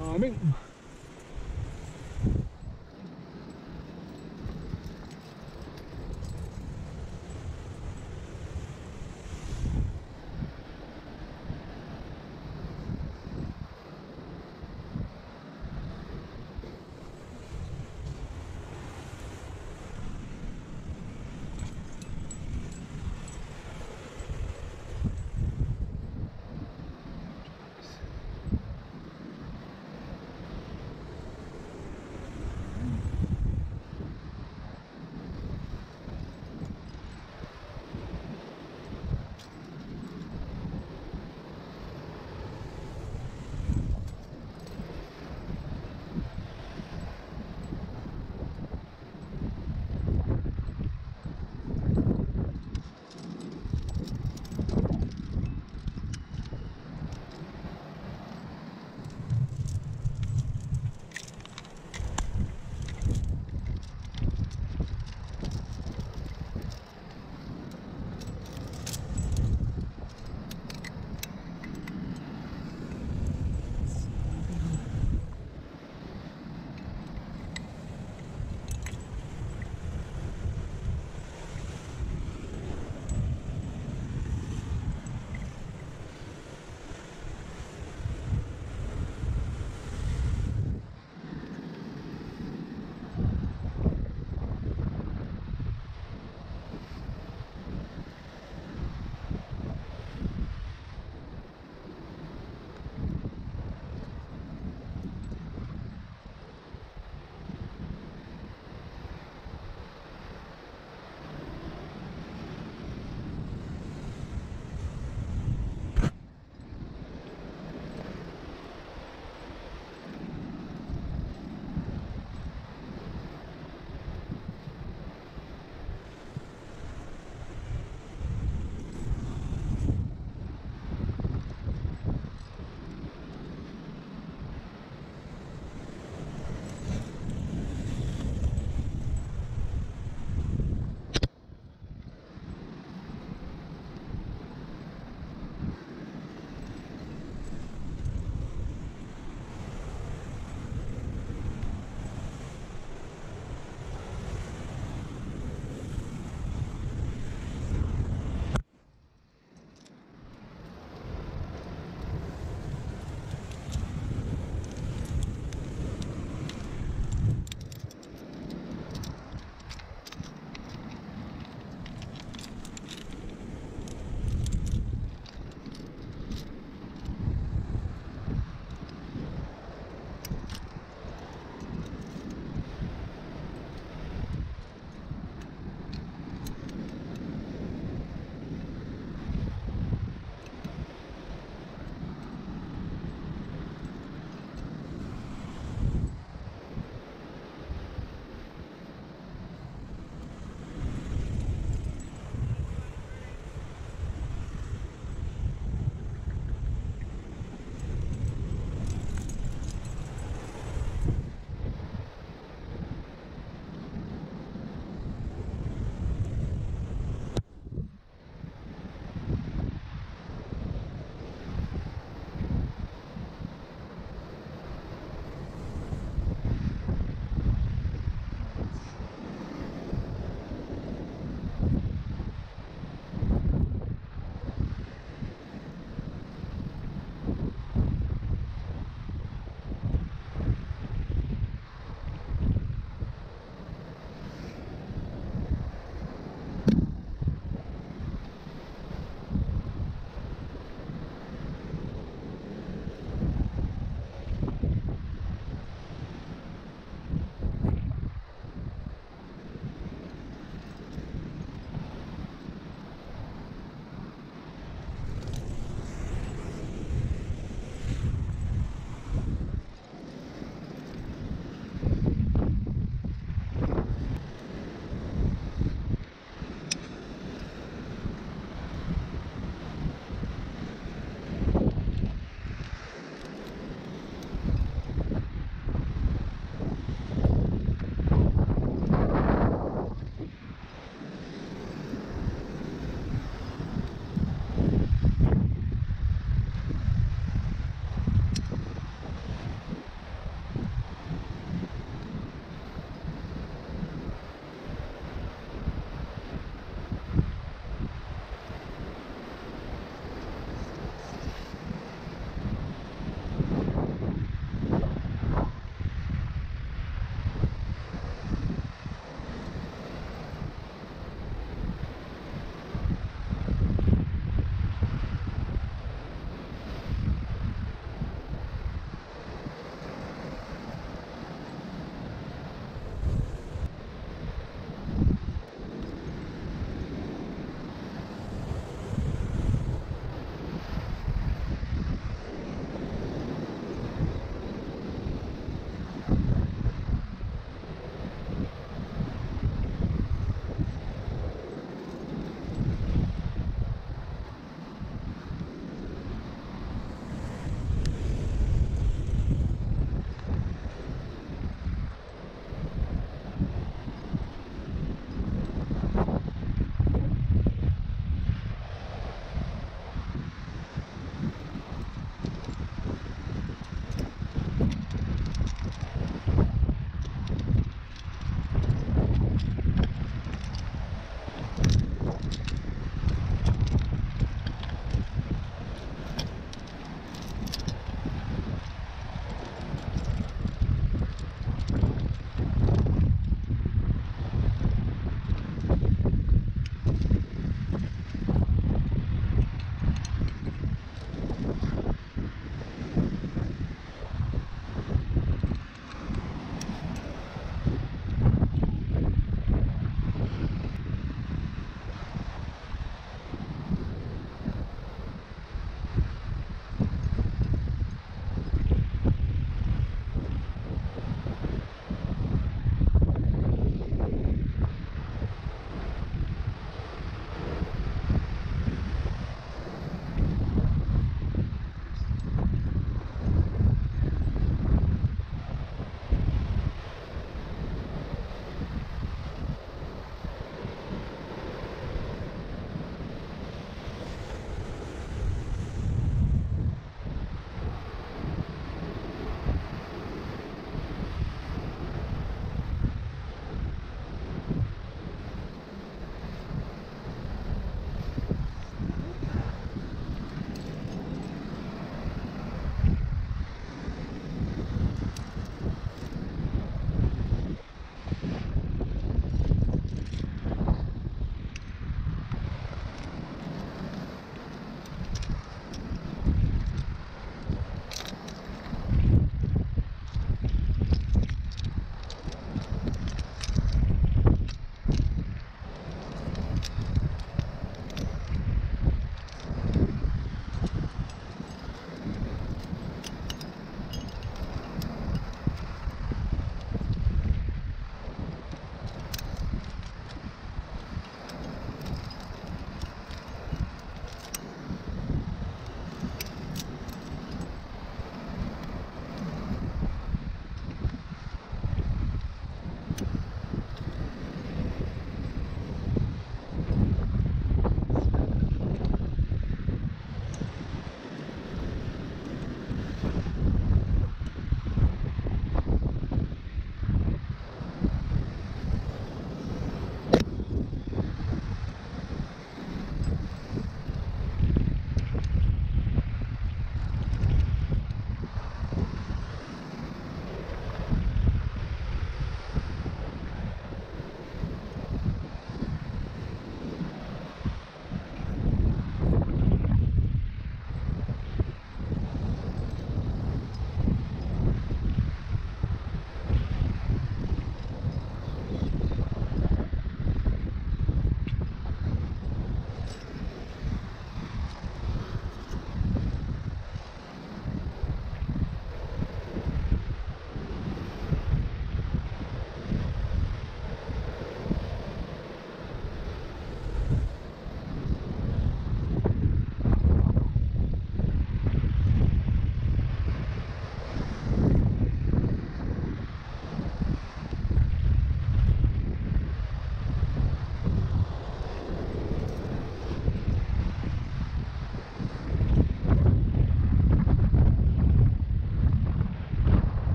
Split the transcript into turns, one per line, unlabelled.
Uh, I mean,